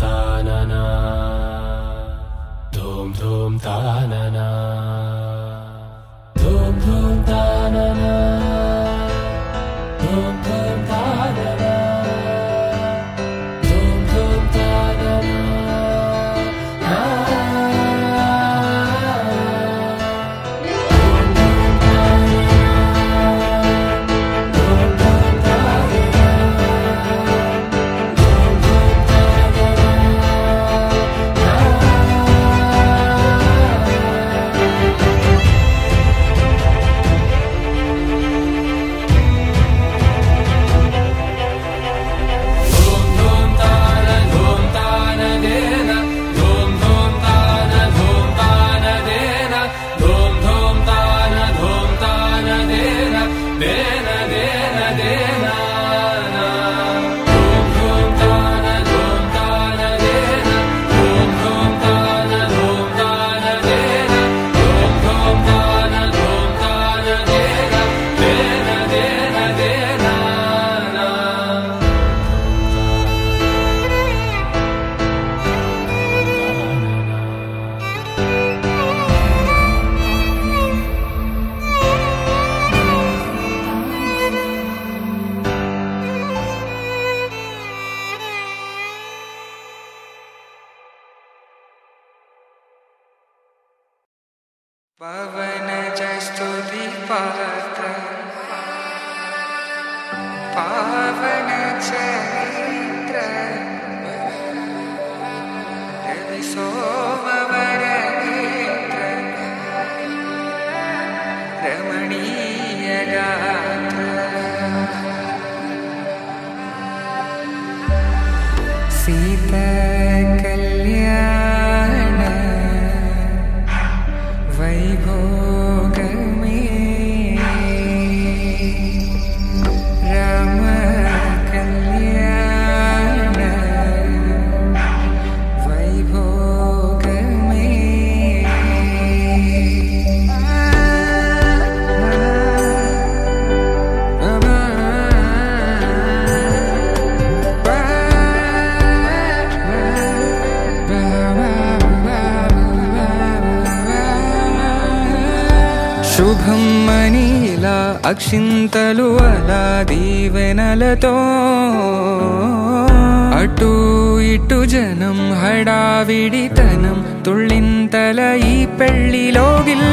तानना धूम धूम तानना धूम धूम तानना Pavana Jastuti Pavata Pavana Chaitra Devi Soma Varanitra Ramaniya Sita Kalyana Take. శుభం మనీలా అక్షింతలు అలా దీవెనలతో అటు ఇటు జనం హడావిడితనం తుళ్ళింతల ఈ పెళ్లిలోగిల్